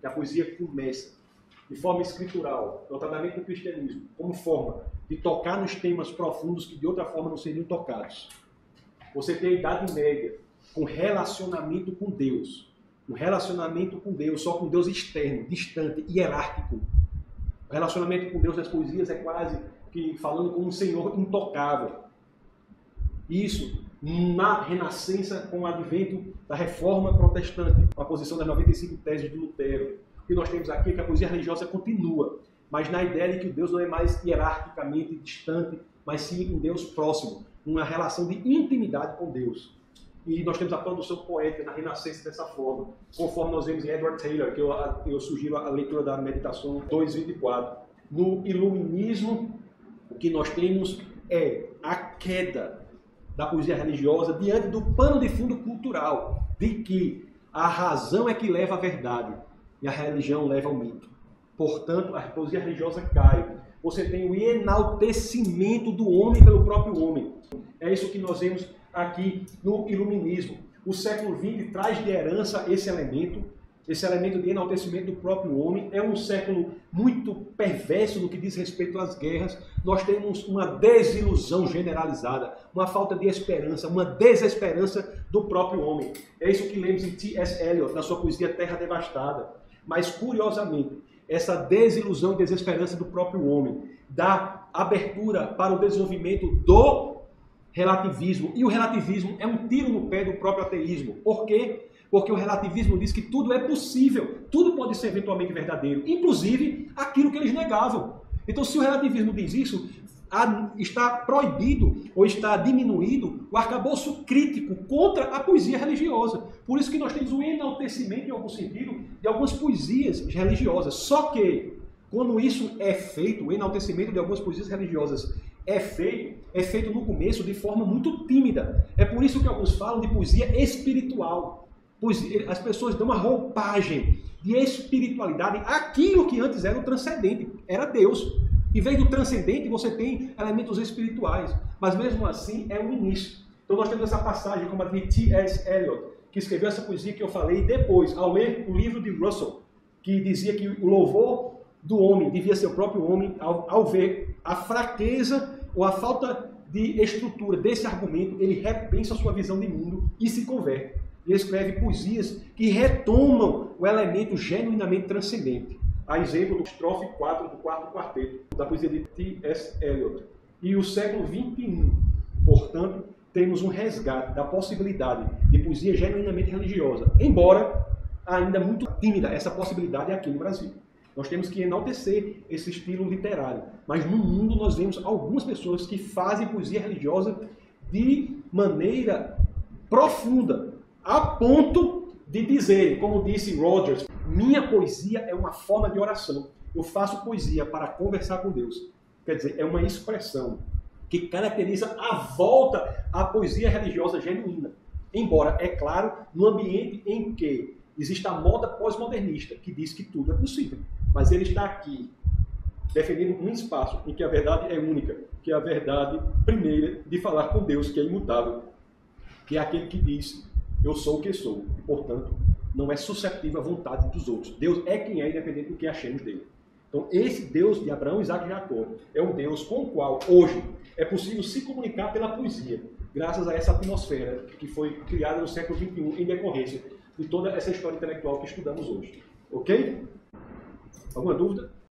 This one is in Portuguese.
que a poesia começa de forma escritural, notadamente no cristianismo, como forma de tocar nos temas profundos que de outra forma não seriam tocados. Você tem a Idade Média com relacionamento com Deus, um relacionamento com Deus, só com Deus externo, distante, hierárquico. O relacionamento com Deus nas poesias é quase que falando com um Senhor intocável. Isso na Renascença, com o advento da reforma protestante, com a posição das 95 teses de Lutero. O que nós temos aqui é que a poesia religiosa continua, mas na ideia de que o Deus não é mais hierarquicamente distante, mas sim um Deus próximo, uma relação de intimidade com Deus. E nós temos a produção poética na Renascença dessa forma, conforme nós vemos em Edward Taylor, que eu, eu sugiro a leitura da Meditação 2.24. No Iluminismo, o que nós temos é a queda da poesia religiosa diante do pano de fundo cultural de que a razão é que leva à verdade e a religião leva ao mito. Portanto, a poesia religiosa cai. Você tem o enaltecimento do homem pelo próprio homem. É isso que nós vemos aqui no iluminismo. O século XX traz de herança esse elemento esse elemento de enaltecimento do próprio homem. É um século muito perverso no que diz respeito às guerras. Nós temos uma desilusão generalizada, uma falta de esperança, uma desesperança do próprio homem. É isso que lemos em T.S. Eliot, na sua poesia Terra Devastada. Mas, curiosamente, essa desilusão e desesperança do próprio homem dá abertura para o desenvolvimento do relativismo. E o relativismo é um tiro no pé do próprio ateísmo. Por quê? Porque o relativismo diz que tudo é possível, tudo pode ser eventualmente verdadeiro, inclusive aquilo que eles negavam. Então, se o relativismo diz isso, está proibido ou está diminuído o arcabouço crítico contra a poesia religiosa. Por isso que nós temos o enaltecimento, em algum sentido, de algumas poesias religiosas. Só que, quando isso é feito, o enaltecimento de algumas poesias religiosas é feito, é feito no começo de forma muito tímida. É por isso que alguns falam de poesia espiritual pois as pessoas dão uma roupagem de espiritualidade aquilo que antes era o transcendente, era Deus. Em vez do transcendente, você tem elementos espirituais, mas mesmo assim é um início. Então nós temos essa passagem como a de T.S. Eliot, que escreveu essa poesia que eu falei depois, ao ler o livro de Russell, que dizia que o louvor do homem devia ser o próprio homem ao, ao ver a fraqueza ou a falta de estrutura desse argumento, ele repensa a sua visão de mundo e se converte e escreve poesias que retomam o elemento genuinamente transcendente. A exemplo do estrofe 4 do quarto quarteto, da poesia de T.S. Eliot. E o século XXI, portanto, temos um resgate da possibilidade de poesia genuinamente religiosa, embora ainda muito tímida essa possibilidade aqui no Brasil. Nós temos que enaltecer esse estilo literário. Mas no mundo nós vemos algumas pessoas que fazem poesia religiosa de maneira profunda, a ponto de dizer, como disse Rogers, minha poesia é uma forma de oração. Eu faço poesia para conversar com Deus. Quer dizer, é uma expressão que caracteriza a volta à poesia religiosa genuína. Embora, é claro, no ambiente em que existe a moda pós-modernista, que diz que tudo é possível. Mas ele está aqui defendendo um espaço em que a verdade é única, que é a verdade primeira de falar com Deus, que é imutável, que é aquele que diz eu sou o que sou, e portanto não é suscetível à vontade dos outros. Deus é quem é, independente do que achemos dele. Então, esse Deus de Abraão, Isaac e Jacó é um Deus com o qual hoje é possível se comunicar pela poesia, graças a essa atmosfera que foi criada no século XXI em decorrência de toda essa história intelectual que estudamos hoje. Ok? Alguma dúvida?